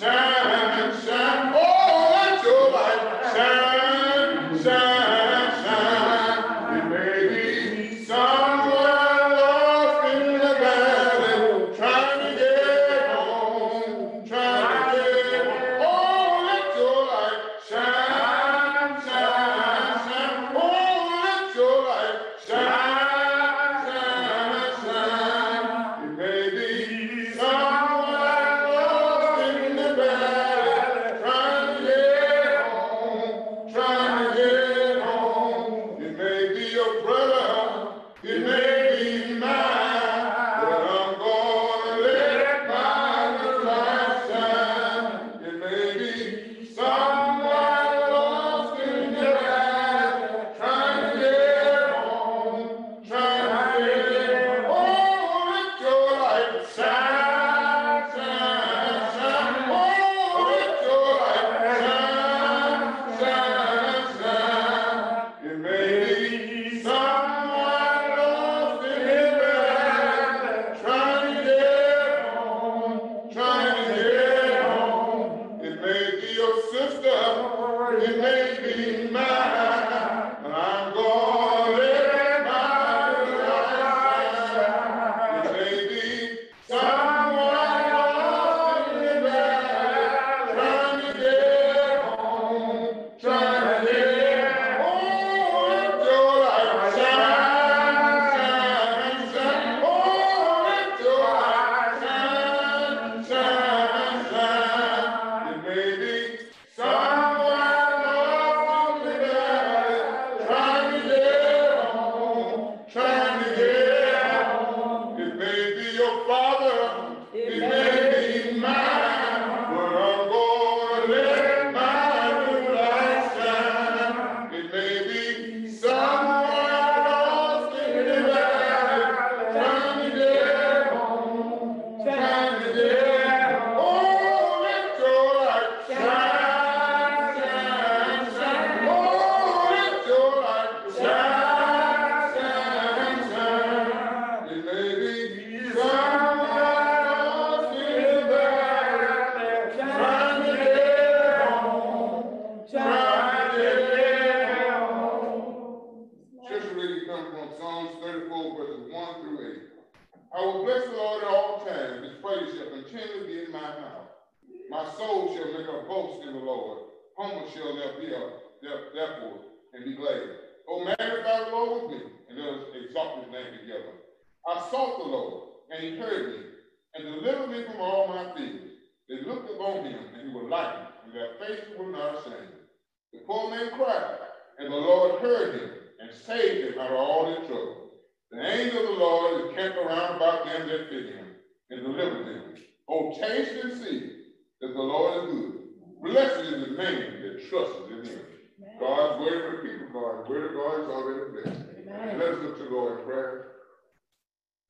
Shine, shine, oh! around about them that fit him and deliver them. Oh, taste and see that the Lord is good. Blessed is the man that trusts in him. God's word for people, God's word of God is already blessed. Amen. Let us look to God in prayer.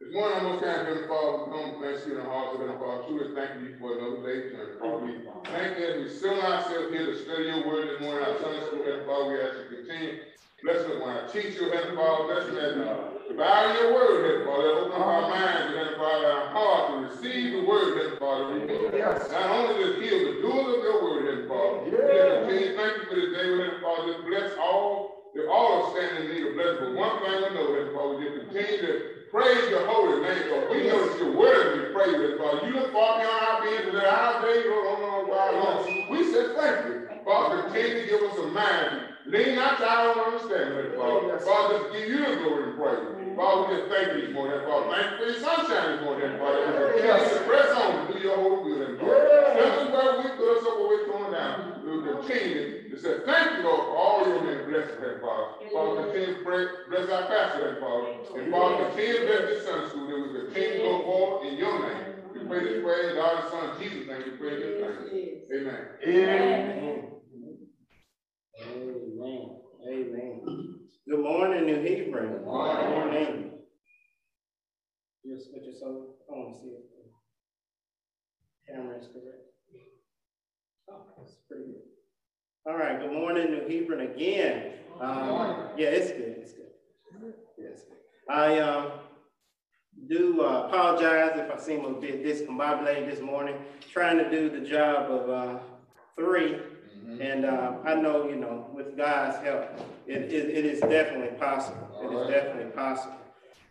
This morning, I'm going to the Father for coming, bless you in heart hearts, the Father. Truly, thank you for another day, and Father. We thank you as we not ourselves here to study your word this morning, our Sunday school, Heavenly Father. We ask you to continue Bless us when our teach you, Heavenly Father. Bless you and uh, devour your word, Heavenly Father. Open our minds, Heavenly Father, our hearts, to receive the word, Heavenly Father. Yes. Not only to heal the doers of your word, Heavenly Father. Yes. Yes. Thank you for this day, Heavenly Father. Just bless all. They're all standing in need of blessing. But one thing we know, Heavenly Father, we just continue to praise your holy name, Lord. We know that your word is praised, Heavenly Father. You look far beyond our being, to that our days go on and on. We say thank you. Father, continue to give us a mind Lean not to our own understanding, Father. Yes. Father, just give you the glory and praise. Mm-hmm. Father, we just thank you this morning, Father. Thank you for your sunshine this morning, Father. Yes. Yes. Press on to do your whole will and glory. Yes. This where we put us up where we're going now. We will continue to say thank you, Lord, for all your men blessings, Father. Father, Father continue to bless, bless our pastor, Father. And Father, continue to bless this Sunday school that we continue to go forward in your name. We pray this prayer in God and Son Jesus' Thank you for pray this thing. Amen. Amen. Amen. Amen. Amen. Good morning, New Hebron. Good morning. Just put You'll I want to see if the camera is correct. Oh, that's pretty good. All right, good morning, New Hebron. again. Um, yeah, it's good. It's good. Yes. I um, do uh, apologize if I seem a bit discombobulated this morning, trying to do the job of uh, three and uh, I know, you know, with God's help, it, it, it is definitely possible. It is definitely possible.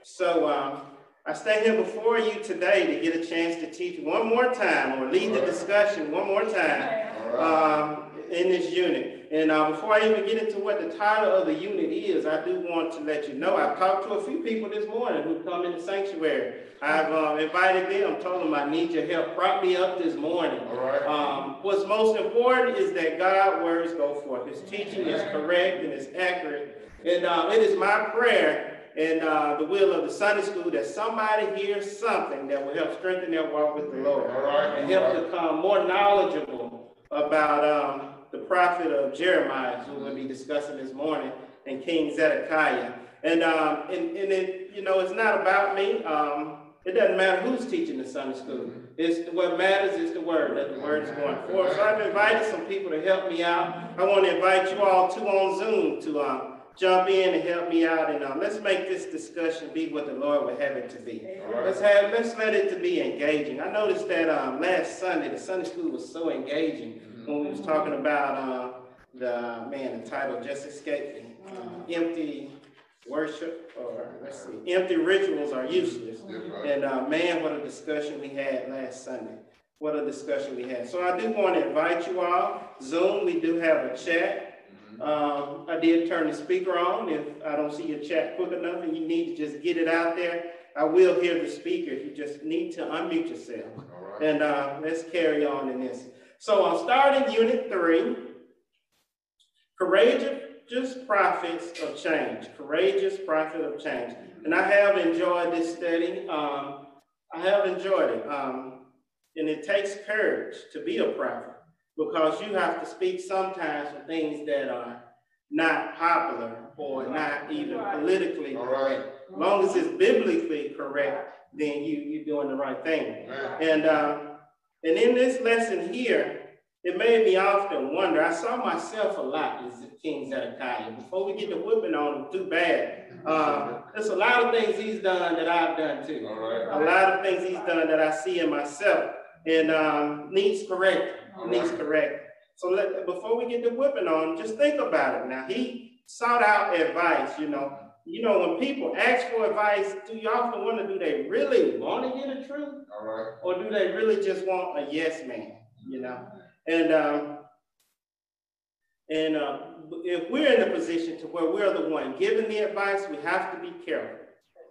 So um, I stand here before you today to get a chance to teach one more time or lead the discussion one more time um, in this unit. And uh, before I even get into what the title of the unit is, I do want to let you know I've talked to a few people this morning who come in the sanctuary. I've uh, invited them, told them I need your help. Prop me up this morning. All right. Um, what's most important is that God's words go forth. His teaching is correct and it's accurate. And uh, it is my prayer and uh, the will of the Sunday school that somebody hears something that will help strengthen their walk with the Lord All right. and help become more knowledgeable about um, the prophet of Jeremiah, who we'll be discussing this morning, and King Zedekiah. And, um, and, and it, you know, it's not about me. Um, it doesn't matter who's teaching the Sunday school. It's what matters is the word, that the word is going forth. So I've invited some people to help me out. I want to invite you all to on Zoom to um, jump in and help me out. And uh, let's make this discussion be what the Lord would have it to be. All Let's have let's let it to be engaging. I noticed that um, last Sunday the Sunday school was so engaging when we was talking about uh, the man the title just escaped. Uh, empty worship or let's see, empty rituals are useless. Right. And uh, man, what a discussion we had last Sunday. What a discussion we had. So I do want to invite you all. Zoom, we do have a chat. Um, I did turn the speaker on. If I don't see your chat quick enough and you need to just get it out there, I will hear the speaker. You just need to unmute yourself. All right. And uh, let's carry on in this. So I'm starting unit three. Courageous prophets of change. Courageous prophet of change. And I have enjoyed this study. Um, I have enjoyed it. Um, and it takes courage to be a prophet because you have to speak sometimes for things that are not popular or not even politically correct. right. As long as it's biblically correct, then you, you're doing the right thing. And, um, and in this lesson here, it made me often wonder. I saw myself a lot as King Zedekiah. Before we get the whipping on him too bad, uh, there's a lot of things he's done that I've done too. All right. A lot of things he's done that I see in myself and um, needs correct. Needs correct. So let, before we get the whipping on, him, just think about it. Now he sought out advice. You know, you know when people ask for advice, do you often wonder do they really want to get the truth? All right. or do they really just want a yes man? You know, and um, and uh, if we're in a position to where we're the one giving the advice, we have to be careful.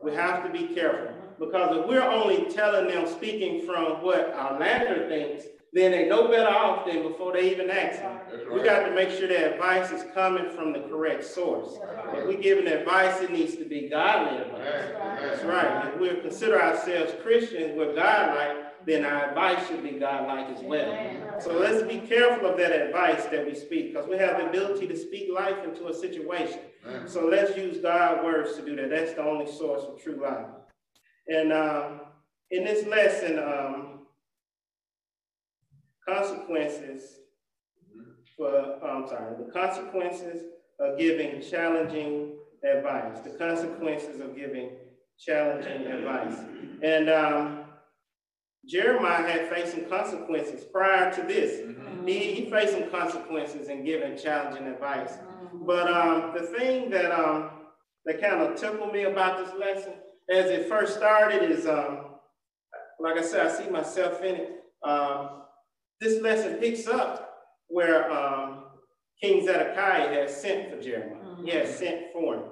We have to be careful because if we're only telling them, speaking from what Arlander thinks, then they know better off than before they even ask them. That's We got to make sure that advice is coming from the correct source. If we're giving advice, it needs to be godly advice. That's right. If we consider ourselves Christians, we're godlike, then our advice should be godlike as well. So let's be careful of that advice that we speak, because we have the ability to speak life into a situation. So let's use God's words to do that. That's the only source of true life. And um, in this lesson, um, consequences for, I'm sorry, the consequences of giving challenging advice, the consequences of giving challenging advice. And um, Jeremiah had faced some consequences prior to this. Mhm. He, he faced some consequences in giving challenging advice. But um, the thing that um, that kind of tickled me about this lesson, as it first started, is um, like I said, I see myself in it. This lesson picks up where um, King Zedekiah had sent for Jeremiah. Mm-hmm. He had sent for him,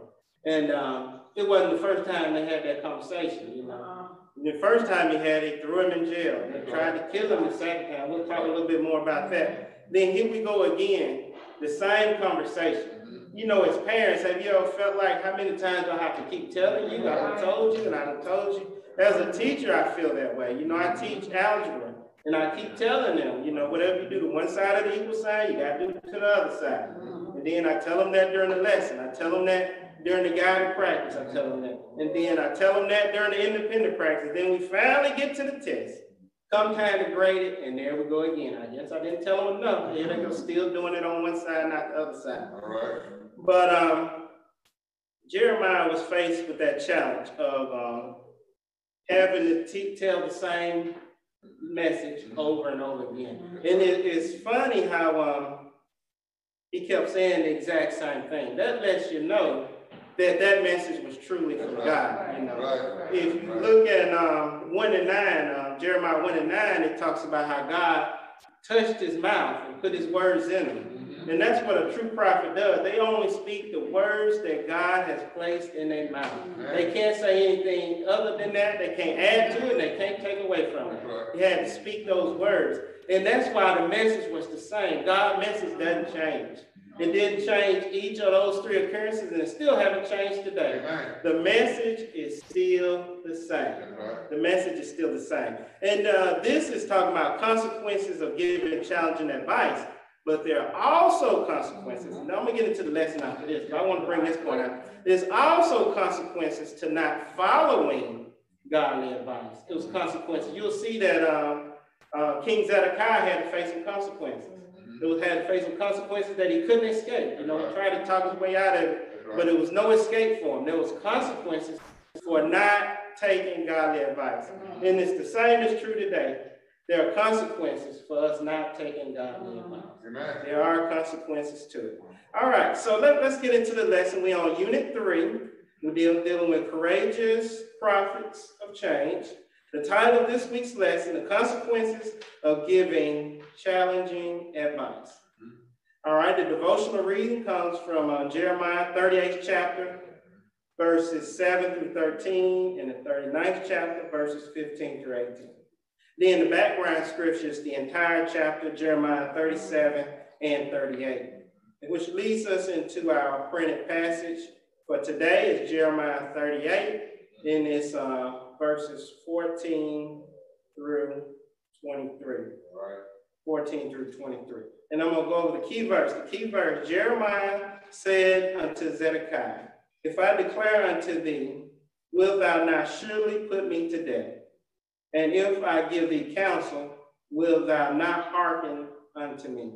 and um, it wasn't the first time they had that conversation. You know, uh-huh. the first time he had it, threw him in jail. They mm-hmm. tried to kill him the second time. We'll talk a little bit more about that. Mm-hmm. Then here we go again, the same conversation. You know, as parents, have you ever felt like how many times do I have to keep telling you? I told you and I told you. As a teacher, I feel that way. You know, I teach algebra and I keep telling them, you know, whatever you do to one side of the equal sign, you gotta do it to the other side. And then I tell them that during the lesson. I tell them that during the guided practice. I tell them that. And then I tell them that during the independent practice. Then we finally get to the test. Come time to grade it, and there we go again. I guess I didn't tell them enough. Here they go, still doing it on one side, not the other side. All right. But um, Jeremiah was faced with that challenge of um, having to t- tell the same message over and over again. And it, it's funny how um, he kept saying the exact same thing. That lets you know that that message was truly from God. You know, Right. if you look at um, one and nine, um, Jeremiah one and nine, it talks about how God touched his mouth and put his words in him. And that's what a true prophet does. They only speak the words that God has placed in their mouth. They can't say anything other than that. They can't add to it. And they can't take away from it. Right. He had to speak those words. And that's why the message was the same. God's message doesn't change. It didn't change each of those three occurrences, and it still haven't changed today. Amen. The message is still the same. Right. The message is still the same. And uh, this is talking about consequences of giving challenging advice, but there are also consequences. Now I'm gonna get into the lesson after this, but I want to bring this point out. There's also consequences to not following godly advice. It was consequences. You'll see that um, uh, King Zedekiah had to face some consequences. It was had to face some consequences that he couldn't escape. You know, he tried to talk his way out of it, but there was no escape for him. There was consequences for not taking godly advice. And it's the same is true today. There are consequences for us not taking godly advice. Amen. There are consequences to it. All right, so let, us get into the lesson. We're on unit three. We're deal- dealing with courageous prophets of change. The title of this week's lesson, the consequences of giving challenging advice. All right, the devotional reading comes from uh, Jeremiah 38th chapter, verses 7 through 13, and the 39th chapter, verses 15 through 18. Then the background scriptures, the entire chapter, Jeremiah 37 and 38, which leads us into our printed passage for today is Jeremiah 38, and it's uh, verses 14 through 23. Right. 14 through 23. And I'm going to go over the key verse. The key verse Jeremiah said unto Zedekiah, If I declare unto thee, wilt thou not surely put me to death? And if I give thee counsel, wilt thou not hearken unto me?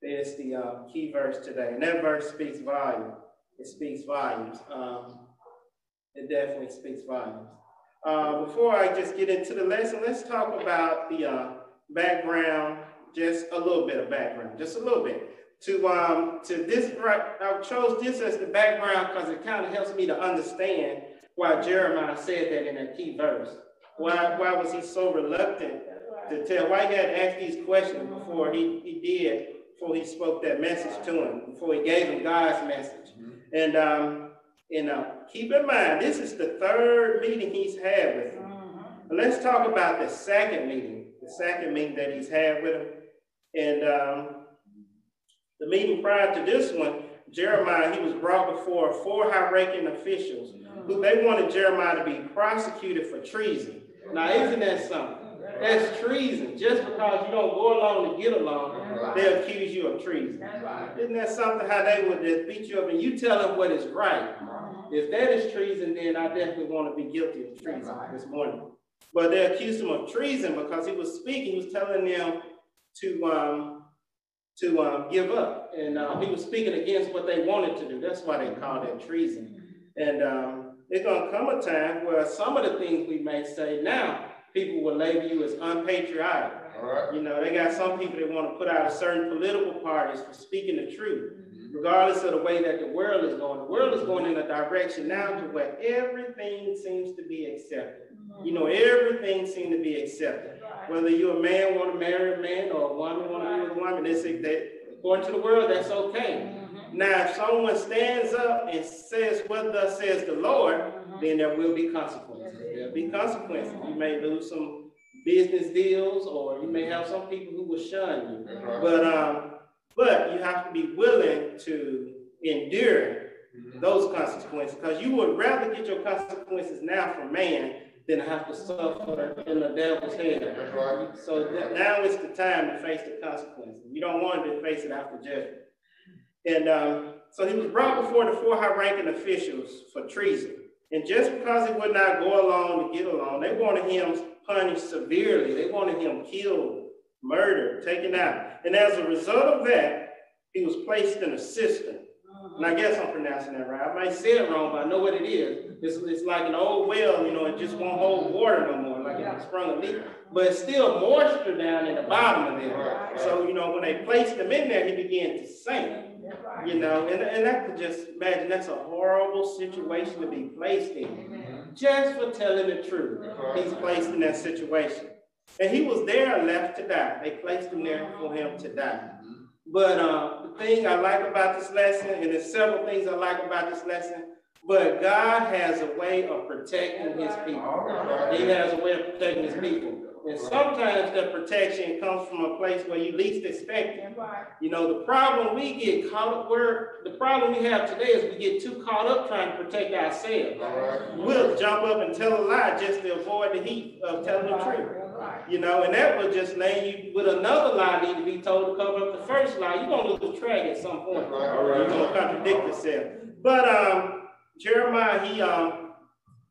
There's the uh, key verse today. And that verse speaks volume. It speaks volumes. Um, it definitely speaks volumes. Uh, before I just get into the lesson, let's talk about the uh, background, just a little bit of background, just a little bit. To um to this I chose this as the background because it kind of helps me to understand why Jeremiah said that in a key verse. Why why was he so reluctant to tell? Why he had to ask these questions before he, he did, before he spoke that message to him, before he gave him God's message. And um and uh, keep in mind, this is the third meeting he's had with him. Let's talk about the second meeting, the second meeting that he's had with him. And um, the meeting prior to this one, Jeremiah, he was brought before four high-ranking officials who they wanted Jeremiah to be prosecuted for treason. Now, isn't that something? That's treason. Just because you don't go along to get along, they'll accuse you of treason. Isn't that something how they would just beat you up and you tell them what is right? If that is treason, then I definitely want to be guilty of treason this morning. But they accused him of treason because he was speaking, he was telling them to um, to um, give up. And uh, he was speaking against what they wanted to do. That's why they called it treason. And um, there's going to come a time where some of the things we may say now, people will label you as unpatriotic. All right. You know, they got some people that want to put out a certain political parties for speaking the truth, mm-hmm. regardless of the way that the world is going. The world is going in a direction now to where everything seems to be accepted. Mm-hmm. You know, everything seems to be accepted. Whether you're a man want to marry a man or a woman want to be with a woman, they say that according to the world, that's okay. Mm-hmm. Now, if someone stands up and says what thus says the Lord, then there will be consequences. There'll be consequences. You may lose some business deals, or you may have some people who will shun you. Right. But um, but you have to be willing to endure those consequences, because you would rather get your consequences now from man than have to suffer in the devil's right. So th- now is the time to face the consequences. You don't want to face it after judgment. And um, so he was brought before the four high-ranking officials for treason. And just because he would not go along to get along, they wanted him punished severely. They wanted him killed, murdered, taken out. And as a result of that, he was placed in a cistern. And I guess I'm pronouncing that right. I might say it wrong, but I know what it is. It's, it's like an old well, you know, it just won't hold water no more, like it sprung a leak. But it's still moisture down in the bottom of it. So, you know, when they placed him in there, he began to sink. You know, and, and I could just imagine that's a horrible situation to be placed in. Mm-hmm. Just for telling the truth. Uh-huh. He's placed in that situation. And he was there left to die. They placed him there for him to die. Mm-hmm. But uh, the thing I like about this lesson, and there's several things I like about this lesson, but God has a way of protecting his people. He has a way of protecting his people. And sometimes that protection comes from a place where you least expect it. You know, the problem we get caught up where the problem we have today is we get too caught up trying to protect ourselves. We'll jump up and tell a lie just to avoid the heat of telling the truth. You know, and that will just lay you with another lie need to be told to cover up the first lie. You're gonna lose track at some point. You're gonna contradict yourself. But um, Jeremiah, he um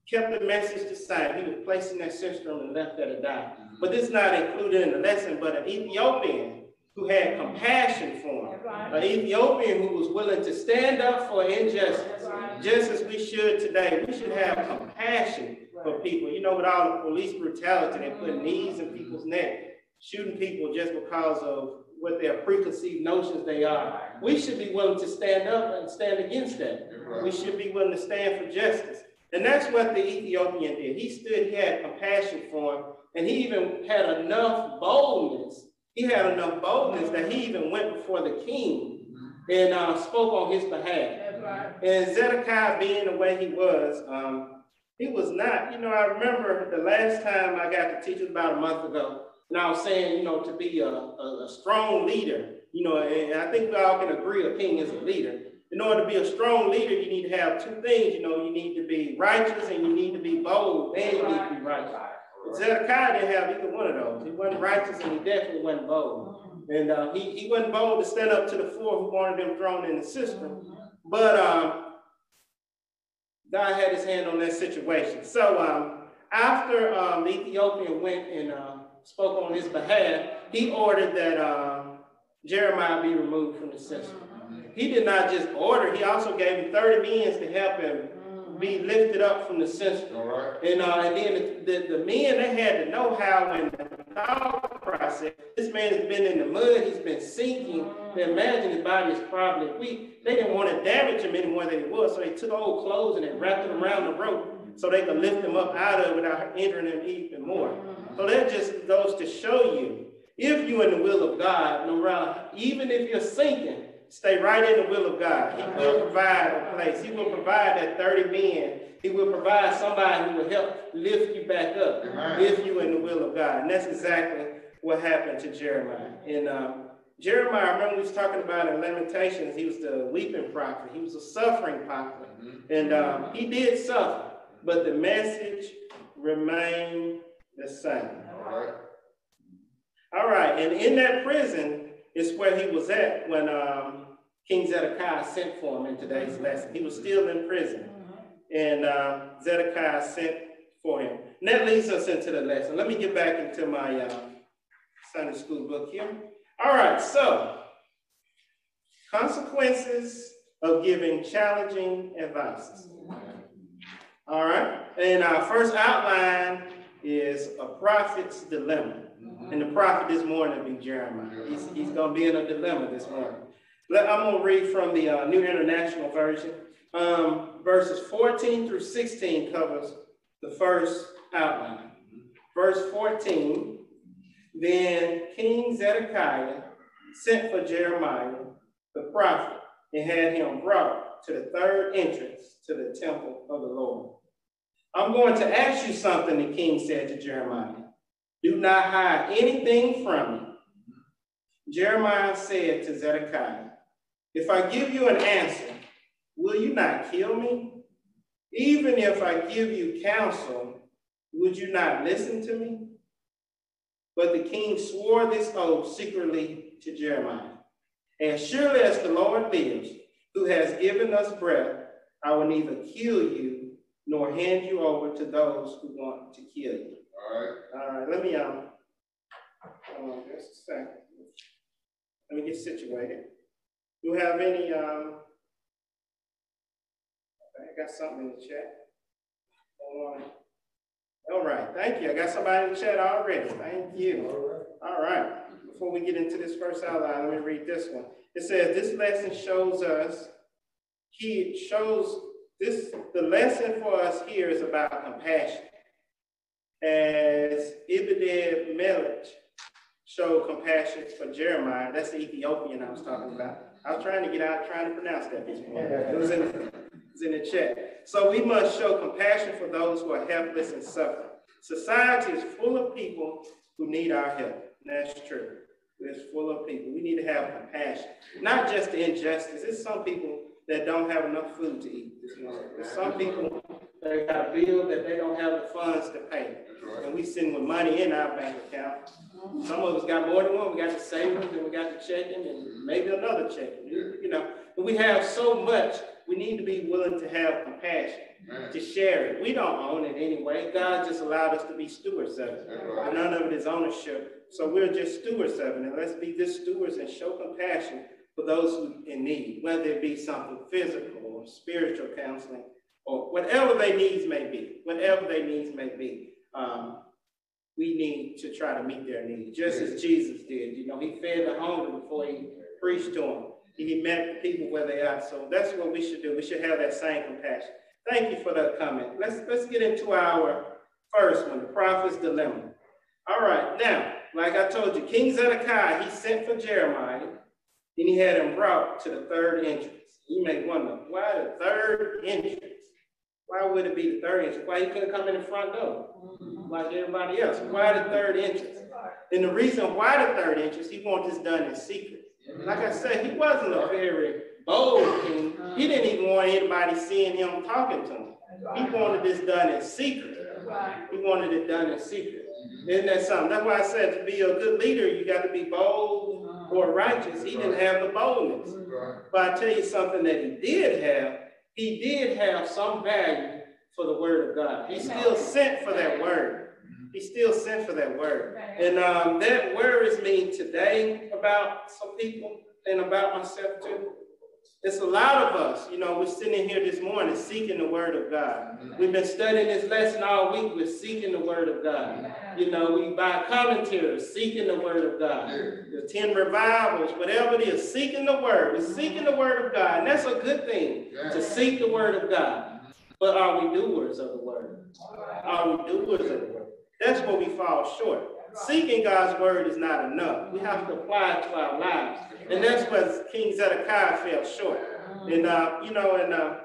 kept the message the same. He was placed in that cistern and left there to die. But this is not included in the lesson, but an Ethiopian who had compassion for him, an Ethiopian who was willing to stand up for injustice, just as we should today. We should have compassion for people. You know, with all the police brutality, they put knees in people's neck, shooting people just because of what their preconceived notions they are. We should be willing to stand up and stand against that. We should be willing to stand for justice. And that's what the Ethiopian did. He stood, he had compassion for him, and he even had enough boldness. He had enough boldness that he even went before the king and uh, spoke on his behalf. And Zedekiah, being the way he was, um, he was not, you know, I remember the last time I got to teach was about a month ago, and I was saying, you know, to be a, a, a strong leader, you know, and I think we all can agree a king is a leader. In order to be a strong leader, you need to have two things. You know, you need to be righteous and you need to be bold, and you need to be righteous. Zedekiah didn't have either one of those. He wasn't righteous and he definitely wasn't bold. And uh, he, he wasn't bold to stand up to the four who wanted him thrown in the cistern. But um, God had his hand on that situation. So um, after um, the Ethiopian went and uh, spoke on his behalf, he ordered that uh, Jeremiah be removed from the cistern. He did not just order, he also gave him 30 men to help him be lifted up from the right. And, uh, and then the, the, the, men, they had to know how in the thought process, this man has been in the mud, he's been sinking. They imagine his body is probably weak. They didn't want to damage him any more than he was, so they took old clothes and they wrapped him around the rope so they could lift him up out of it without injuring him even more. So that just goes to show you, if you're in the will of God, no matter, even if you're sinking, stay right in the will of God. He will provide a place. He will provide that 30 men. He will provide somebody who will help lift you back up Amen. if you're in the will of God. And that's exactly what happened to Jeremiah. And um, Jeremiah, I remember we was talking about in Lamentations, he was the weeping prophet. He was a suffering prophet. Mm-hmm. And um, he did suffer, but the message remained the same. All right. All right. And in that prison, is where he was at when um, King Zedekiah sent for him in today's lesson. He was still in prison, and uh, Zedekiah sent for him. And that leads us into the lesson. Let me get back into my uh, Sunday school book here. All right, so consequences of giving challenging advice. All right, and our first outline is a prophet's dilemma. And the prophet this morning will be Jeremiah. He's, he's going to be in a dilemma this morning. I'm going to read from the uh, New International Version. Um, verses 14 through 16 covers the first outline. Verse 14, then King Zedekiah sent for Jeremiah, the prophet, and had him brought to the third entrance to the temple of the Lord. I'm going to ask you something, the king said to Jeremiah. Do not hide anything from me. Jeremiah said to Zedekiah, If I give you an answer, will you not kill me? Even if I give you counsel, would you not listen to me? But the king swore this oath secretly to Jeremiah. As surely as the Lord lives, who has given us breath, I will neither kill you nor hand you over to those who want to kill you. All right. All right, let me, um, just a second. Let me get situated. Do you have any, um, I got something in the chat. Hold on. All right, thank you. I got somebody in the chat already. Thank you. All right. All right. Before we get into this first outline, let me read this one. It says, this lesson shows us, he shows this, the lesson for us here is about compassion. As Ebed Melech showed compassion for Jeremiah, that's the Ethiopian I was talking about. I was trying to get out, trying to pronounce that this morning. It was in, it was in the chat. So we must show compassion for those who are helpless and suffering. Society is full of people who need our help. That's true. It's full of people. We need to have compassion, not just the injustice. There's some people that don't have enough food to eat this morning. There's some people that got a bill that they don't have the funds to pay. And we sitting with money in our bank account. Some of us got more than one. We got the savings and we got the checking and maybe another checking. You know, but we have so much. We need to be willing to have compassion, to share it. We don't own it anyway. God just allowed us to be stewards of it. None of it is ownership. So we're just stewards of it. And let's be good stewards and show compassion for those who in need, whether it be something physical or spiritual counseling or whatever their needs may be, whatever their needs may be. Um, we need to try to meet their needs, just as Jesus did. You know, he fed the hungry before he preached to them. He met the people where they are. So that's what we should do. We should have that same compassion. Thank you for that comment. Let's let's get into our first one, the prophet's dilemma. All right, now, like I told you, King Zedekiah, he sent for Jeremiah, and he had him brought to the third entrance. You may wonder, why the third entrance? Why would it be the third entrance? Why he couldn't come in the front door mm-hmm. like everybody else? Why the third entrance? And the reason why the third entrance, he wanted this done in secret. Like I said, he wasn't a very bold king. He didn't even want anybody seeing him talking to him. He wanted this done in secret. He wanted it done in secret. Isn't that something? That's why I said to be a good leader, you got to be bold or righteous. He didn't have the boldness. But I tell you something that he did have, he did have some value for the word of God. He still sent for that word. He still sent for that word. And um, that worries me today about some people and about myself too. It's a lot of us, you know, we're sitting here this morning seeking the word of God. We've been studying this lesson all week. We're seeking the word of God. You know, we buy commentaries, seeking the word of God. The 10 revivals, whatever it is, seeking the word. We're seeking the word of God. And that's a good thing to seek the word of God. But are we doers of the word? Are we doers of the word? That's where we fall short. Seeking God's word is not enough. We have to apply it to our lives. And that's where King Zedekiah fell short. And, uh, you know, and uh,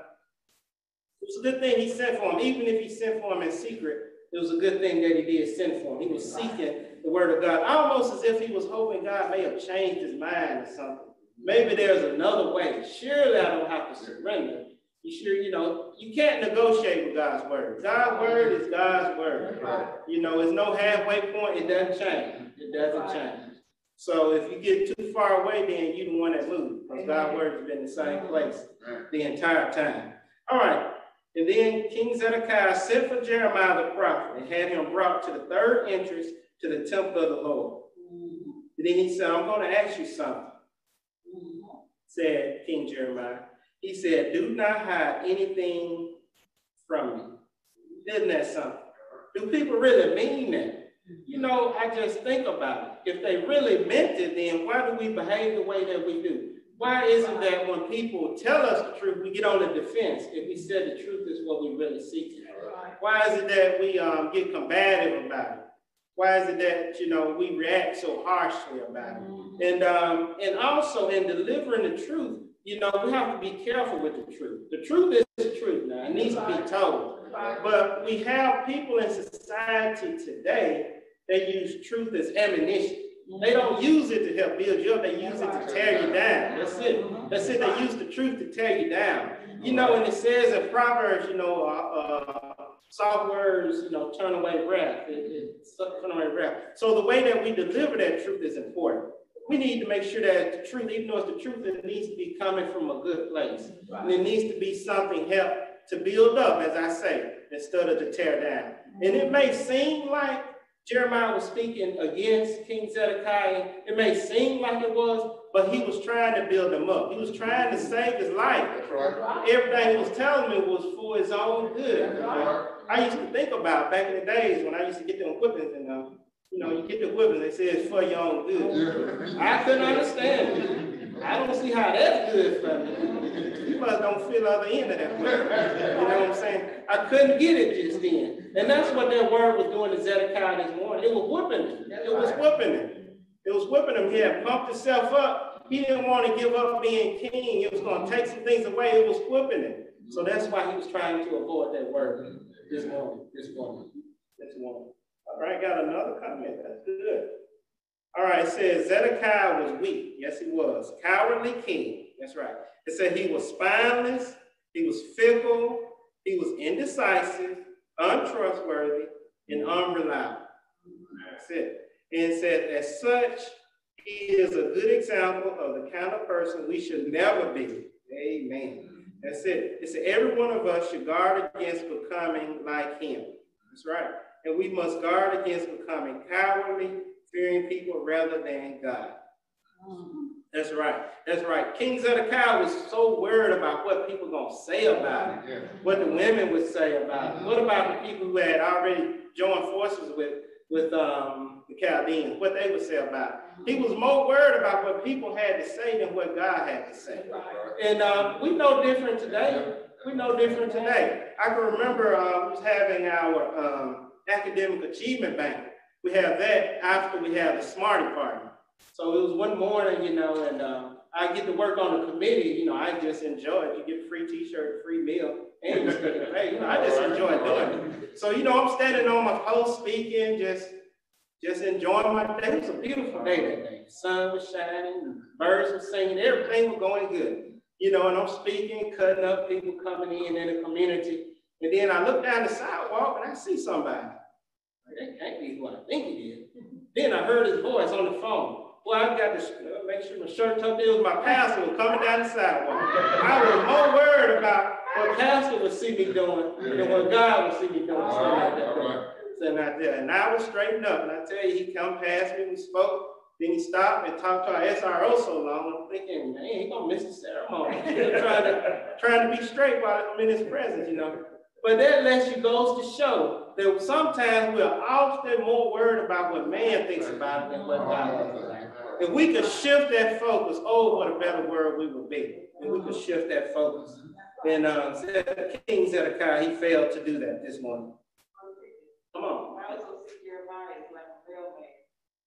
it was a good thing he sent for him. Even if he sent for him in secret, it was a good thing that he did send for him. He was seeking the word of God, almost as if he was hoping God may have changed his mind or something. Maybe there's another way. Surely I don't have to surrender. You sure, you know, you can't negotiate with God's word. God's word is God's word. You know, it's no halfway point. It doesn't change. It doesn't change. So if you get too far away, then you don't want to move because God's word has been in the same place the entire time. All right. And then King Zedekiah sent for Jeremiah the prophet and had him brought to the third entrance to the temple of the Lord. Mm-hmm. And then he said, I'm going to ask you something, said King Jeremiah. He said, Do not hide anything from me. Isn't that something? Do people really mean that? You know, I just think about it. If they really meant it, then why do we behave the way that we do? Why isn't that when people tell us the truth, we get on the defense if we said the truth is what we really seek? Why is it that we um, get combative about it? Why is it that you know we react so harshly about it? Mm-hmm. And um, and also in delivering the truth, you know, we have to be careful with the truth. The truth is the truth now. It needs to be told. But we have people in society today that use truth as ammunition. They don't use it to help build you up. They use it to tear you down. That's it. That's it. They use the truth to tear you down. You know, and it says in Proverbs, you know, uh, uh, soft words, you know, turn away wrath. It, it, turn away wrath. So the way that we deliver that truth is important we need to make sure that the truth, even though it's the truth, it needs to be coming from a good place. Right. And it needs to be something help to build up, as I say, instead of to tear down. And it may seem like Jeremiah was speaking against King Zedekiah. It may seem like it was, but he was trying to build him up. He was trying to save his life. Right. Everything he was telling me was for his own good. Right. I used to think about back in the days when I used to get them whippings and um, you know, you get the whippings, they say it's for your own good. I couldn't understand it. I don't see how that's good for me. You must don't feel the other end of that. You know what I'm saying? I couldn't get it just then. And that's what that word was doing to Zedekiah this morning. It was whipping him. It was whipping him. It was whipping him. He had pumped himself up. He didn't want to give up being king. It was going to take some things away. It was whipping him. So that's why he was trying to avoid that word this morning. This morning. This morning. All right, got another comment. That's good. All right, it says Zedekiah was weak. Yes, he was. Cowardly king. That's right. It said he was spineless, he was fickle, he was indecisive, untrustworthy, and mm-hmm. unreliable. That's it. And it said, as such, he is a good example of the kind of person we should never be. Amen. That's it. It said, every one of us should guard against becoming like him. That's right. And we must guard against becoming cowardly, fearing people rather than God. That's right. That's right. King Zedekiah was so worried about what people gonna say about it, what the women would say about it. What about the people who had already joined forces with with um, the Chaldeans, what they would say about it? He was more worried about what people had to say than what God had to say. And um, we know different today. We know different today. I can remember uh, was having our um, academic achievement Bank. We have that after we have the Smarty Party. So it was one morning, you know, and uh, I get to work on the committee. You know, I just enjoy it. You get a free T-shirt, free meal, and you. You know, I just enjoy doing it. So you know, I'm standing on my post speaking, just just enjoying my day. It was a beautiful day that day. Sun was shining, birds were singing, everything was going good. You know, and I'm speaking, cutting up people coming in in the community. And then I look down the sidewalk and I see somebody. That can't be who I think it is. Then I heard his voice on the phone. Well, I got to uh, make sure my shirt tucked in. with my pastor was coming down the sidewalk. I was more worried about what pastor would see me doing than what God would see me doing. All right, all right. Sitting out there. And I was straightened up. And I tell you, he come past me, we spoke. Then he stopped and talked to our SRO so long. I'm thinking, man, he gonna miss the ceremony. trying to trying to be straight while I'm in his presence, you know. But that lets you goes to show that sometimes we're often more worried about what man thinks about it than what God thinks about it. If we could shift that focus, oh, what a better world we would be. If we could shift that focus. And uh, King Zedekiah, he failed to do that this morning. Come on. I also see Jeremiah is like a mailman.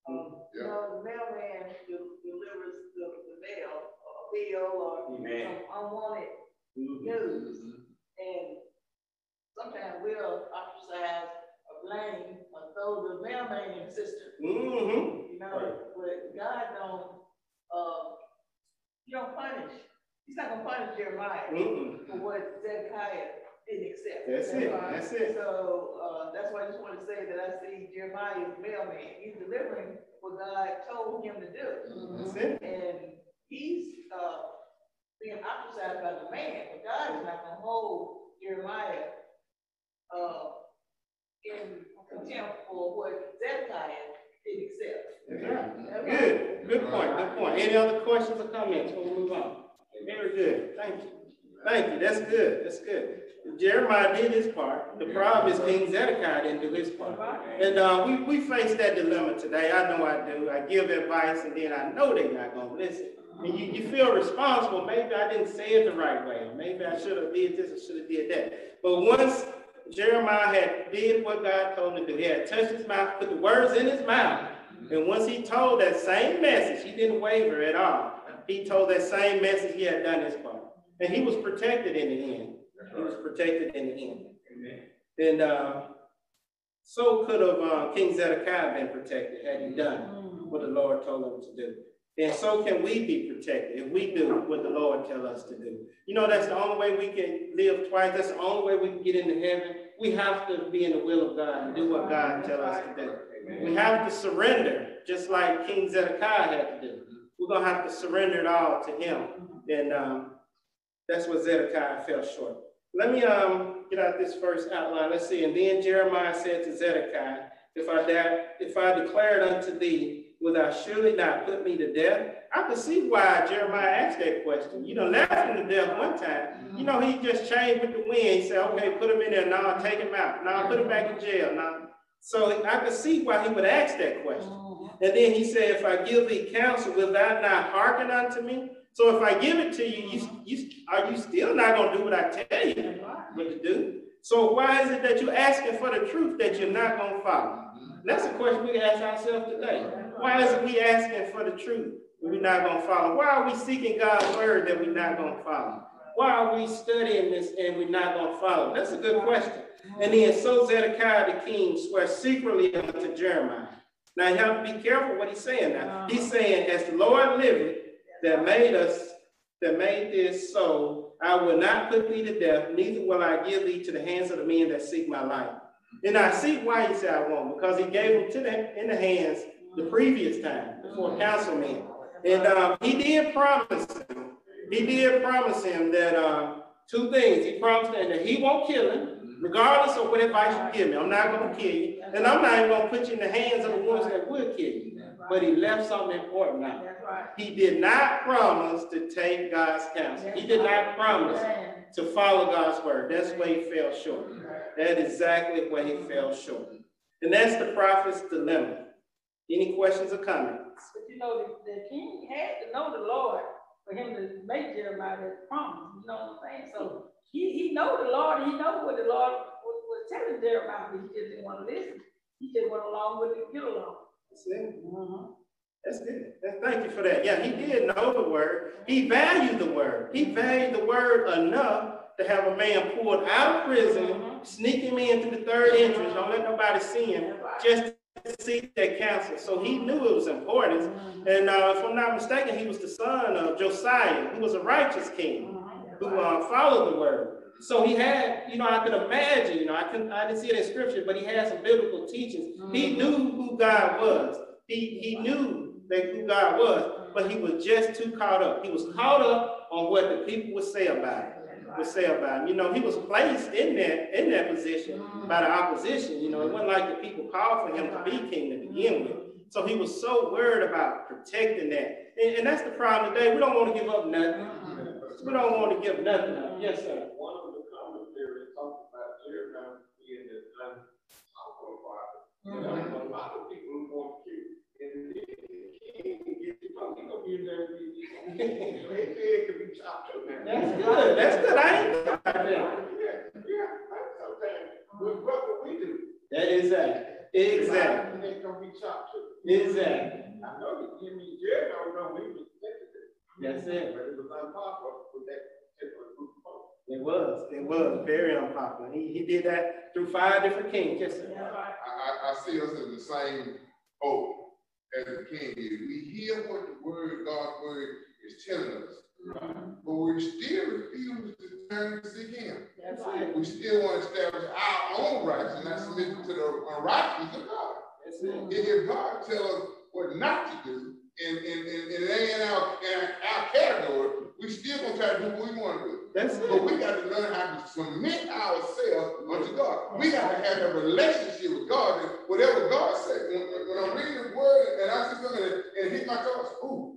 Um, yeah. You know, the mailman delivers the, the mail, or a bill, or Amen. some unwanted mm-hmm. news. Mm-hmm. And sometimes we'll ostracize or blame or throw the mailman in the cistern. Mm-hmm. You know, right. but God don't, uh, he don't punish. He's not gonna punish Jeremiah mm-hmm. for what Zedekiah didn't accept. That's, that's it. Why. That's it. So uh, that's why I just want to say that I see Jeremiah as mailman. He's delivering what God told him to do. Mm-hmm. That's it. And he's uh, being ostracized by the man, but God is not gonna hold Jeremiah uh, in contempt for what Zedekiah did accept. Good, good point, good point. Any other questions or comments? We'll move on. Very good. Thank you. Thank you. That's good. That's good. Jeremiah did his part. The problem is King Zedekiah didn't do his part. And uh, we, we face that dilemma today. I know I do. I give advice and then I know they're not going to listen. And you, you feel responsible. Maybe I didn't say it the right way. Maybe I should have did this or should have did that. But once Jeremiah had did what God told him to do. He had touched his mouth, put the words in his mouth. And once he told that same message, he didn't waver at all. He told that same message he had done his part. And he was protected in the end. He was protected in the end. Amen. And uh, so could have uh, King Zedekiah been protected had he done what the Lord told him to do. And so can we be protected if we do what the Lord tell us to do. You know, that's the only way we can live twice. That's the only way we can get into heaven. We have to be in the will of God and do what God tell us to do. We have to surrender, just like King Zedekiah had to do. We're going to have to surrender it all to him. And um, that's what Zedekiah fell short. Let me um, get out this first outline. Let's see. And then Jeremiah said to Zedekiah, if I de- if I declared unto thee, will thou surely not put me to death? I could see why Jeremiah asked that question. You know, left him to death one time. You know, he just changed with the wind. He said, okay, put him in there. Now I take him out. Now I put him back in jail. Now, so I could see why he would ask that question. Oh. And then he said, if I give thee counsel, will thou not hearken unto me? So if I give it to you, you, you are you still not gonna do what I tell you what to do? So why is it that you're asking for the truth that you're not gonna follow? That's a question we can ask ourselves today. Why is it we asking for the truth we're not gonna follow? Why are we seeking God's word that we're not gonna follow? Why are we studying this and we're not gonna follow? That's a good question. And then so Zedekiah the king swear secretly unto Jeremiah. Now you have to be careful what he's saying now. Uh-huh. He's saying, as the Lord liveth, that made us, that made this so, I will not put thee to death, neither will I give thee to the hands of the men that seek my life. And I see why he said I won't, because he gave them to the, in the hands the previous time, before councilmen. And um, he did promise him, he did promise him that uh, two things. He promised him that he won't kill him, regardless of what advice you give me. I'm not going to kill you. And I'm not even going to put you in the hands of the ones that would kill you. But he left something important out. He did not promise to take God's counsel. He did not promise to follow God's word. That's where he fell short. That is exactly where he fell short. And that's the prophet's dilemma. Any questions or comments? But you know, the, the king had to know the Lord for him to make Jeremiah that promise. You know what I'm saying? So he, he know the Lord, he know what the Lord was, was telling Jeremiah, but he just didn't want to listen. He just went along with it, get along. That's it. Mm-hmm. That's good. Thank you for that. Yeah, he did know the word. He valued the word. He valued the word enough to have a man pulled out of prison, mm-hmm. sneak him in through the third entrance, don't let nobody see him, just to seek that counsel. So he knew it was important. And uh, if I'm not mistaken, he was the son of Josiah, who was a righteous king who uh, followed the word. So he had, you know, I could imagine, you know, I can I didn't see it in scripture, but he had some biblical teachings. He knew who God was. He he knew that who God was, but he was just too caught up. He was caught up on what the people would say about him. Would say about him. You know, he was placed in that in that position by the opposition. You know, it wasn't like the people called for him to be king to begin with. So he was so worried about protecting that. And, and that's the problem today. We don't want to give up nothing. We don't want to give nothing up. Yes, sir. One of the commentaries talks about Jeremiah being the unconquerable father. You know, mm-hmm. a lot of people want to that's good. That's good. I ain't that. Yeah, yeah. Sometimes what, what we do. That is that. Exactly. And They gonna be chopped too. Exactly. I know that Jimmy Jerry don't know we it. That's it. But it was unpopular that particular group of folks. It was. It was very unpopular. He, he did that through five different kings. Yes, sir. I, I, I see us in the same boat as the king is. We hear what the word, God's word, is telling us. Right. But we still refuse to turn to seek him. That's right. We still want to establish our own rights and not submit to the unrighteousness of God. That's it. If God tells us what not to do, and, and, and, and it ain't in our, in our category, we still gonna try to do what we want to do. That's it. But we got to learn how to submit ourselves unto God. We got to have a relationship with God. And whatever God said, when, when I'm reading the word and I see something and, and hit my toes, ooh.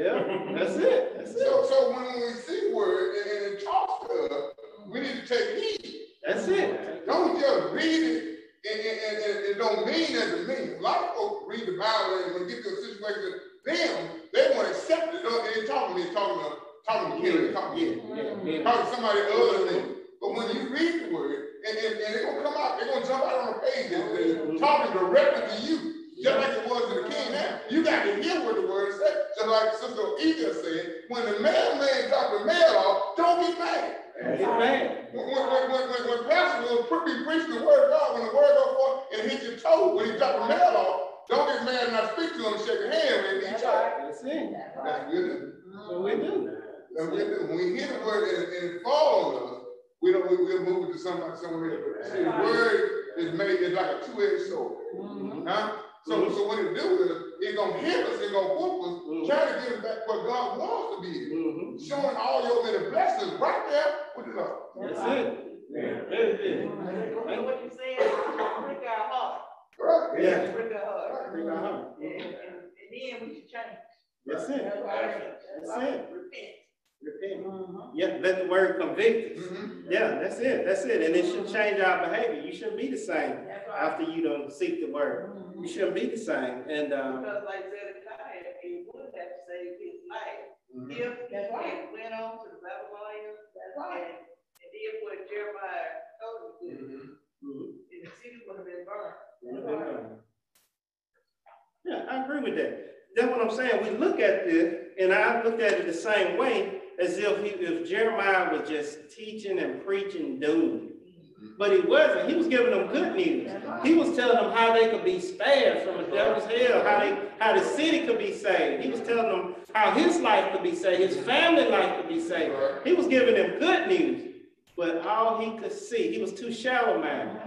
Yeah, that's it. That's it. So, so when we see word and, and it talks to us, we need to take heed. That's it. Don't just read it and, and, and, it don't mean as it means. A lot of folks read the Bible and when get to a situation, them, they want to accept it. They're talking, they're talking to talking to Kelly, talking to yeah, talking to somebody other than But when you read the word, and, and, and they're gonna come out, they're gonna jump out on the page and talking directly to you. Just like it was to the king now. You got to hear what the word said. Just like Sister Eva said, when the mailman dropped the mail off, don't get mad. Mad. When, when, when, when, when Pastor will be preaching the word of God, when the word goes forth and hit your toe when he dropped the mail off, don't get mad and I speak to him and shake your hand he That's right. That's it. That's good. So we do. When we hear the word and, and it falls on us, we don't we, we'll move it to somebody somewhere else. But see, the word is made it's like a two-edged sword. Mm-hmm. Huh? So, mm-hmm. so what it do is it's gonna hit us, it's gonna whoop us, mm-hmm. trying to get us back what God wants to be. Mm-hmm. Showing all your many blessings right there with the Lord. That's it. Yeah, very good. What you said, break our heart. Right. Yeah. Break our heart. Bring our heart. And, and, and then we should change. That's it. That's. That's it. Repent. Repent. Mhm. Yeah, let the word convict us. Mhm. Yeah, that's it. That's it. And it should change our behavior. You shouldn't be the same right. after you don't seek the word. You shouldn't be the same. And um, Because like Zedekiah, he would have saved his life Mhm. if he right. went on to the Babylonians right. and, and did what Jeremiah told him to do. Mhm. mhm. And the city would have been burned. yeah, I agree with that. That's what I'm saying. We look at this, and I looked at it the same way as if he, if Jeremiah was just teaching and preaching doom. But he wasn't. He was giving them good news. He was telling them how they could be spared from the devil's hell, how they, how the city could be saved. He was telling them how his life could be saved, his family life could be saved. He was giving them good news. But all he could see, he was too shallow minded.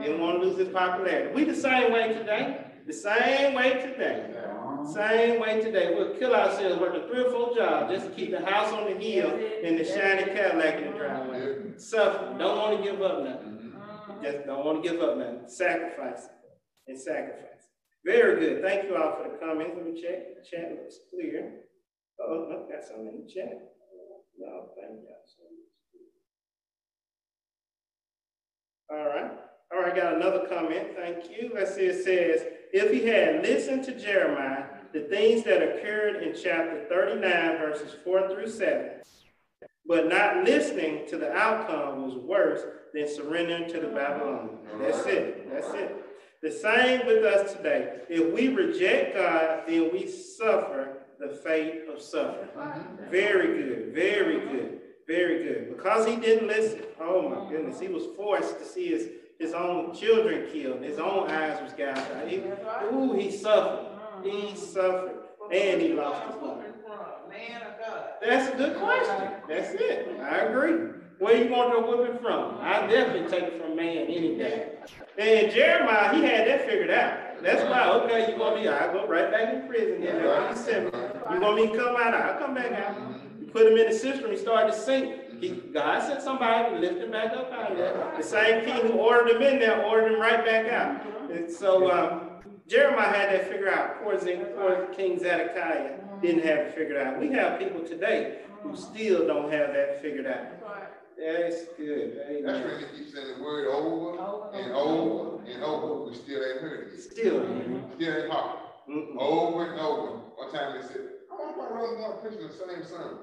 Didn't want to lose his popularity. We the same way today. The same way today. Same way today. We'll kill ourselves working three or four jobs just to keep the house on the hill and the shiny Cadillac in the driveway. Suffering. Don't want to give up nothing. Mhm. Just don't want to give up nothing. Sacrifice and sacrifice. Very good. Thank you all for the comments. Let me check. The chat looks clear. Oh, no, got something in the chat. No, thank you. All right. All right, got another comment. Thank you. Let's see. It says, if he had listened to Jeremiah, the things that occurred in chapter 39, verses 4 through 7, but not listening to the outcome was worse than surrendering to the Babylonians. That's it. That's it. The same with us today. If we reject God, then we suffer the fate of suffering. Very good. Very good. Very good. Because he didn't listen, oh my goodness, he was forced to see his, his own children killed. His own eyes was gouged out. He, ooh, he suffered. He suffered. And he lost his life. That's a good question. That's it. I agree. Where you want your whipping from? I definitely take it from man any day. And Jeremiah, he had that figured out. That's why, okay, you want me, I'll go right back in prison. Yeah, said, you want me to come out, I'll come back out. You put him in the cistern, he started to sink. He, God sent somebody to lift him back up out of there. The same king who ordered him in there ordered him right back out. And so um, Jeremiah had that figured out. Poor, Zen, poor King Zedekiah mm-hmm. didn't have it figured out. We have people today who mm-hmm. still don't have that figured out. That's good. That's Amen. when they keep saying the word over and over and over, we still ain't heard it. Still. Mm-hmm. Still ain't heard Mm-mm. Over and over. One time they said, I want to run more preaching the same sermon.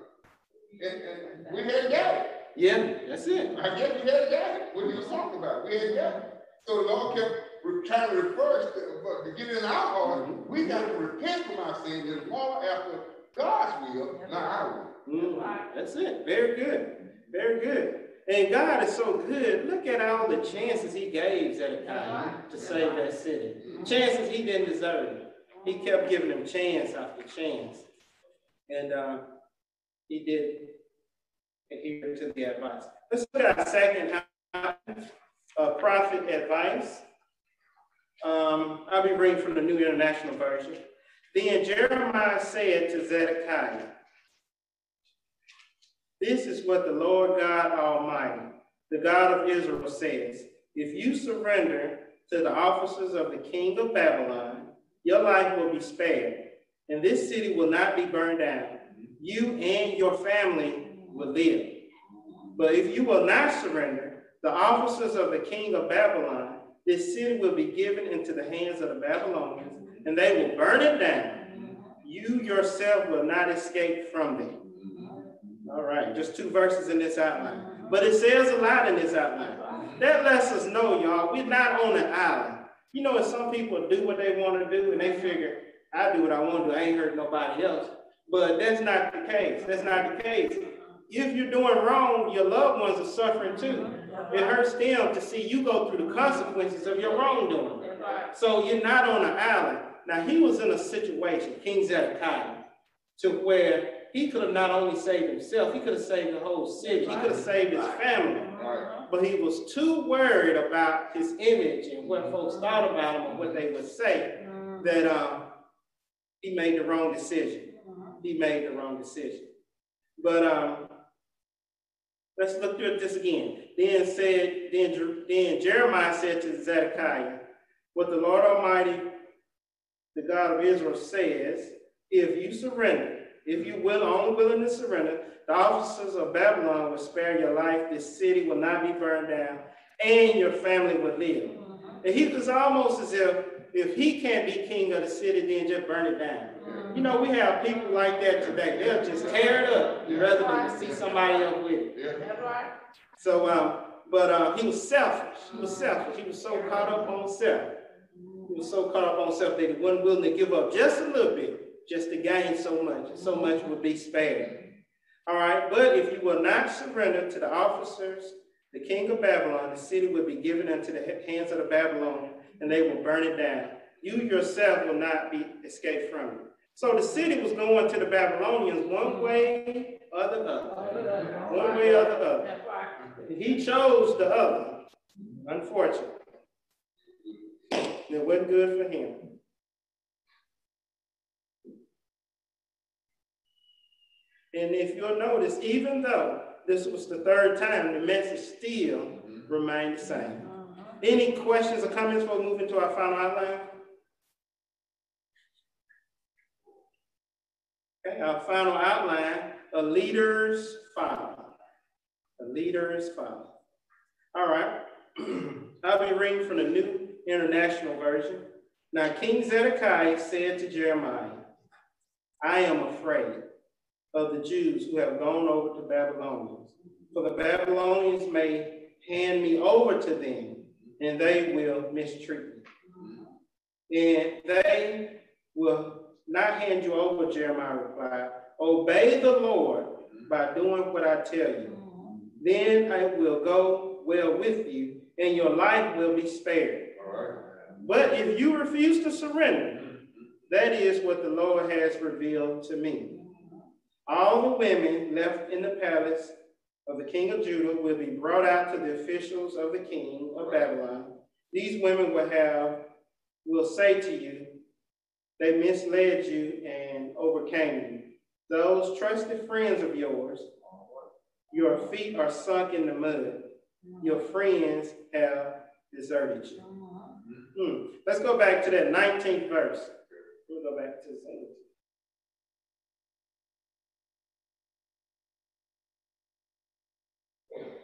And, and we hadn't got it. Yeah, that's it. I guess we hadn't got it. What he was talking about, we hadn't got it. So the Lord kept re- trying to refer to, but to get in our heart, we got to repent from our sins and walk after God's will, not our will. Mm, That's it. Very good. Very good. And God is so good. Look at all the chances he gave Zedekiah to save that city. Chances he didn't deserve. He kept giving him chance after chance. And uh, he did adhere to the advice. Let's look at our second uh, prophet advice. Um, I'll be reading from the New International Version. Then Jeremiah said to Zedekiah, This is what the Lord God Almighty, the God of Israel, says. If you surrender to the officers of the king of Babylon, your life will be spared, and this city will not be burned down. You and your family will live. But if you will not surrender, the officers of the king of Babylon, this city will be given into the hands of the Babylonians, and they will burn it down. You yourself will not escape from them. All right, just two verses in this outline. But it says a lot in this outline. That lets us know, y'all, we're not on an island. You know, if some people do what they want to do and they figure, I do what I want to do, I ain't hurt nobody else. But that's not the case. That's not the case. If you're doing wrong, your loved ones are suffering too. It hurts them to see you go through the consequences of your wrongdoing. So you're not on an island. Now, he was in a situation, King Zedekiah, to where he could have not only saved himself, he could have saved the whole city, he could have saved his family. But he was too worried about his image and what folks thought about him and what they would say that um, he made the wrong decision. He made the wrong decision. But um, Let's look at this again. Then said, then, then Jeremiah said to Zedekiah, What the Lord Almighty, the God of Israel, says, if you surrender, if you will, only willing to surrender, the officers of Babylon will spare your life, this city will not be burned down, and your family will live. Mm-hmm. And he was almost as if if he can't be king of the city, then just burn it down. You know, we have people like that today. They'll just tear it up rather than see somebody else with it. That's right. So, um, but uh, he was selfish. He was selfish. He was so caught up on self. He was so caught up on self that he wasn't willing to give up just a little bit, just to gain so much. So much would be spared. All right, but if you will not surrender to the officers, the king of Babylon, the city will be given into the hands of the Babylonians, and they will burn it down. You yourself will not be escaped from it. So the city was going to the Babylonians one way or the other. One way or the other. He chose the other, unfortunately. It wasn't good for him. And if you'll notice, even though this was the third time, the message still remained the same. Any questions or comments before we move into our final outline? Okay, our final outline, a leader's father. A leader's father. All right. I'll be reading from the New International Version. Now, King Zedekiah said to Jeremiah, I am afraid of the Jews who have gone over to Babylonians, for the Babylonians may hand me over to them, and they will mistreat me. And they will not hand you over, Jeremiah replied. Obey the Lord by doing what I tell you. Then I will go well with you, and your life will be spared. But if you refuse to surrender, that is what the Lord has revealed to me. All the women left in the palace of the king of Judah will be brought out to the officials of the king of Babylon. These women will have, will say to you, they misled you and overcame you. Those trusted friends of yours, your feet are sunk in the mud. Your friends have deserted you. Hmm. Let's go back to that 19th verse. We'll go back to the same.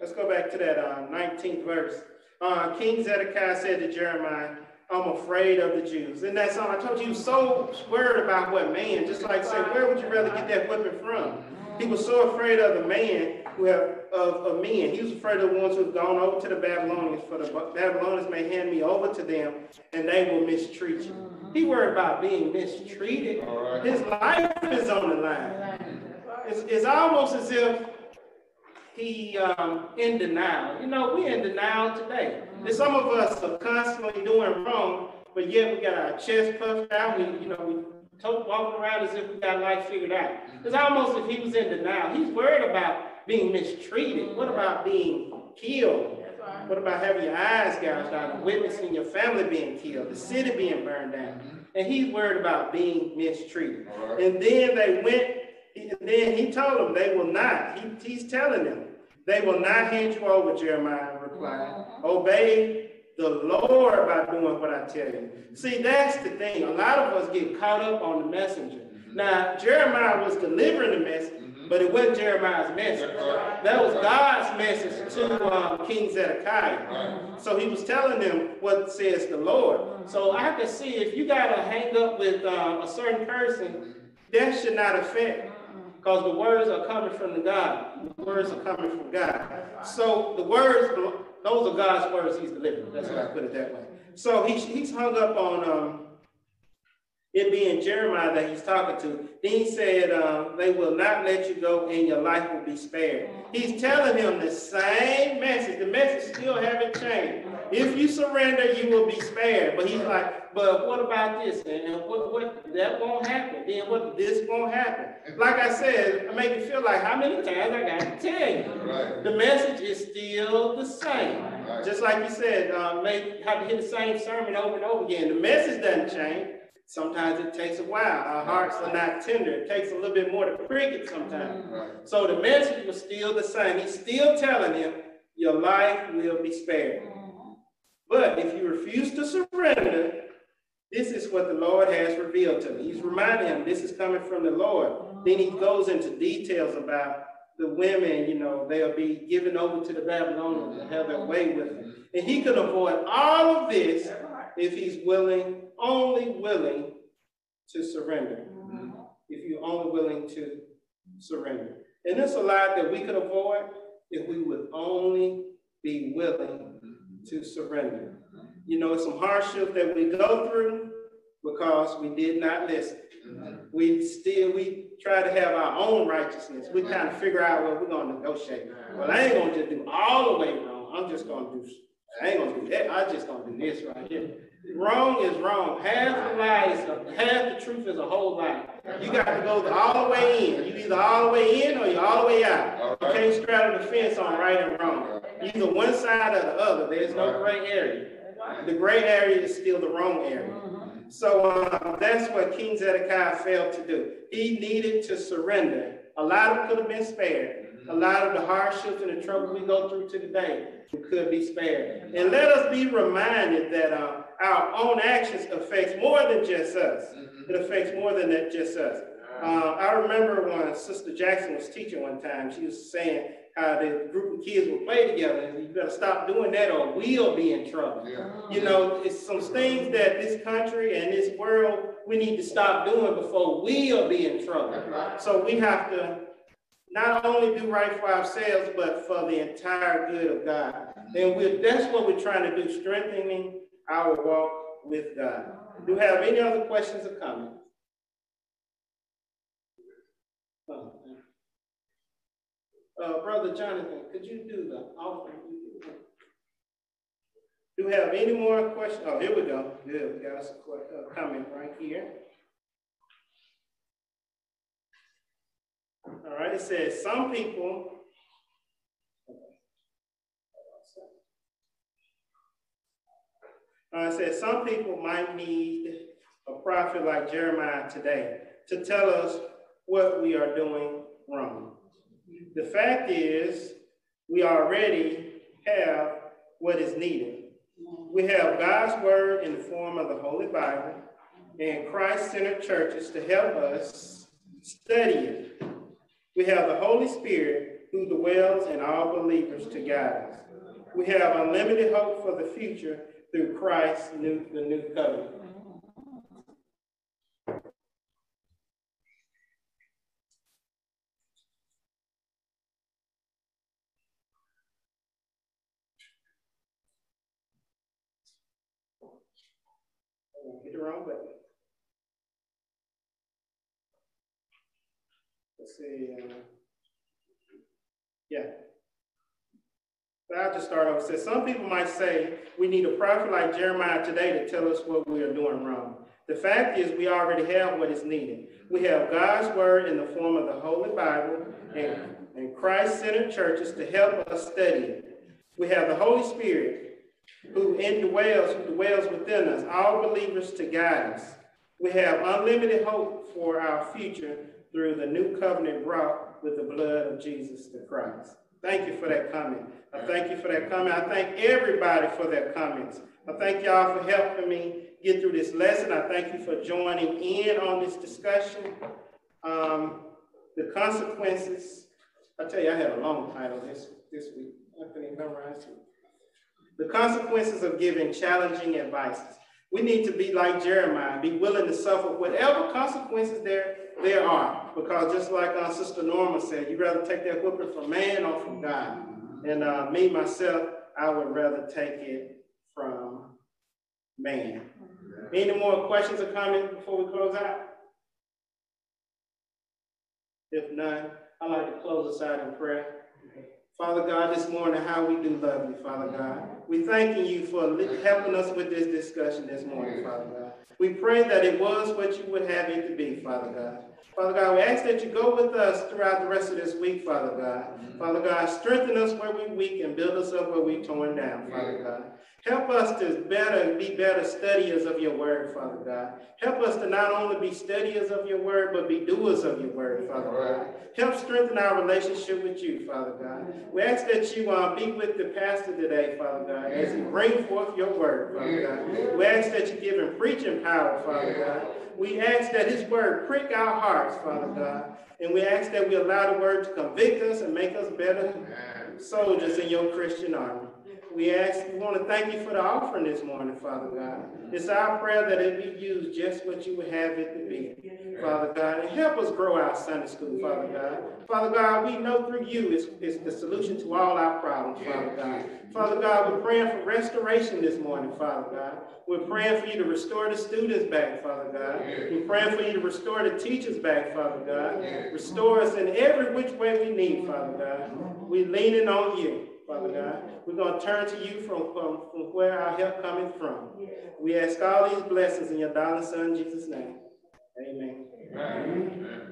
Let's go back to that um, 19th verse. Uh, King Zedekiah said to Jeremiah, I'm afraid of the Jews. And that's song, I told you, so worried about what man, just like say, where would you rather get that weapon from? He was so afraid of the man who have, of, of men. He was afraid of the ones who have gone over to the Babylonians, for the Babylonians may hand me over to them, and they will mistreat you. He worried about being mistreated. Right. His life is on the line. It's, it's almost as if he um, in denial. You know, we're in denial today. Mm-hmm. And some of us are constantly doing wrong, but yet we got our chest puffed out. We, you know, we walking around as if we got life figured out. Mm-hmm. It's almost if he was in denial. He's worried about being mistreated. What mm-hmm. about being killed? What about having your eyes gouged out, witnessing your family being killed, the city being burned down? And he's worried about being mistreated. And then they went and then he told them they will not. He, he's telling them they will not hand you over, Jeremiah replied. Mm-hmm. Obey the Lord by doing what I tell you. See, that's the thing. A lot of us get caught up on the messenger. Mm-hmm. Now, Jeremiah was delivering the message, mm-hmm. but it wasn't Jeremiah's message. Right. That was God's message to um, King Zedekiah. Right. So he was telling them what says the Lord. So I can see if you got to hang up with uh, a certain person, that should not affect because the words are coming from the God. The words are coming from God. So the words, those are God's words he's delivering. That's why I put it that way. So he, he's hung up on um, it being Jeremiah that he's talking to. Then he said, um, they will not let you go and your life will be spared. He's telling him the same message. The message still haven't changed. If you surrender, you will be spared. But he's like, but what about this? And what, what that won't happen. Then what this won't happen. Like I said, I make you feel like how many times I got to tell you. Right. The message is still the same. Right. Just like you said, uh, make have to hear the same sermon over and over again. The message doesn't change. Sometimes it takes a while. Our hearts are not tender. It takes a little bit more to prick it sometimes. Right. So the message was still the same. He's still telling him, your life will be spared. But if you refuse to surrender, this is what the Lord has revealed to me. He's reminding him this is coming from the Lord. Then he goes into details about the women, you know, they'll be given over to the Babylonians and have their way with them. And he can avoid all of this if he's willing, only willing to surrender. If you're only willing to surrender. And it's a lot that we could avoid if we would only be willing to surrender. You know, it's some hardship that we go through because we did not listen. We still we try to have our own righteousness. We kind of figure out what we're gonna negotiate. Well, I ain't gonna just do all the way wrong. I'm just gonna do I ain't gonna do that. I just gonna do this right here. Wrong is wrong. Half the lie is half the truth is a whole lie. You got to go all the way in. You either all the way in or you're all the way out. You can't straddle the fence on right and wrong. Either one side or the other. There's no gray area. The gray area is still the wrong area. So uh, that's what King Zedekiah failed to do. He needed to surrender. A lot of could have been spared. A lot of the hardships and the trouble we go through to today could be spared. And let us be reminded that uh, our own actions affects more than just us. It affects more than that just us. Uh, I remember when Sister Jackson was teaching one time, she was saying how the group of kids would play together, you better stop doing that or we'll be in trouble. Yeah. You know, it's some things that this country and this world we need to stop doing before we'll be in trouble. Right. So we have to not only do right for ourselves, but for the entire good of God. Mm-hmm. And we're, that's what we're trying to do, strengthening our walk with God. Do you have any other questions or comments? Uh, Brother Jonathan, could you do the offering? Do we have any more questions? Oh, here we go. Good. We got a uh, comment right here. All right, it says some people uh, it says some people might need a prophet like Jeremiah today to tell us what we are doing wrong. The fact is, we already have what is needed. We have God's word in the form of the Holy Bible and Christ centered churches to help us study it. We have the Holy Spirit who dwells in all believers to guide us. We have unlimited hope for the future through Christ's new, the new covenant. Get the wrong button. Let's see. Uh, yeah. I'll just start off. It says, some people might say we need a prophet like Jeremiah today to tell us what we are doing wrong. The fact is we already have what is needed. We have God's word in the form of the Holy Bible and, and Christ-centered churches to help us study it. We have the Holy Spirit who indwells, who dwells within us, all believers to guide us. We have unlimited hope for our future through the new covenant brought with the blood of Jesus the Christ. Thank you for that comment. I thank you for that comment. I thank everybody for their comments. I thank y'all for helping me get through this lesson. I thank you for joining in on this discussion. Um, the consequences, I tell you, I had a long title this, this week. I couldn't memorize it. The consequences of giving challenging advices. We need to be like Jeremiah, be willing to suffer whatever consequences there, there are. Because just like uh, Sister Norma said, you'd rather take that whipping from man or from God. And uh, me, myself, I would rather take it from man. Any more questions or comments before we close out? If none, I'd like to close us out in prayer. Father God, this morning, how we do love you, Father God. We thanking you for helping us with this discussion this morning, Father God. We pray that it was what you would have it to be, Father God. Father God, we ask that you go with us throughout the rest of this week, Father God. Father God, strengthen us where we weak and build us up where we torn down, Father God. Help us to better be better studiers of your word, Father God. Help us to not only be studiers of your word, but be doers of your word, Father God. Help strengthen our relationship with you, Father God. We ask that you uh, be with the pastor today, Father God, as he bring forth your word, Father God. We ask that you give him preaching power, Father God. We ask that his word prick our hearts, Father God. And we ask that we allow the word to convict us and make us better soldiers in your Christian army. We ask, we want to thank you for the offering this morning, Father God. It's our prayer that it be used just what you would have it to be, Father God. And help us grow our Sunday school, Father God. Father God, we know through you is, is the solution to all our problems, Father God. Father God, we're praying for restoration this morning, Father God. We're praying for you to restore the students back, Father God. We're praying for you to restore the teachers back, Father God. Restore us in every which way we need, Father God. We're leaning on you. Father God. We're going to turn to you from, from, from where our help coming from. We ask all these blessings in your darling son, Jesus' name. Amen. Amen. Amen.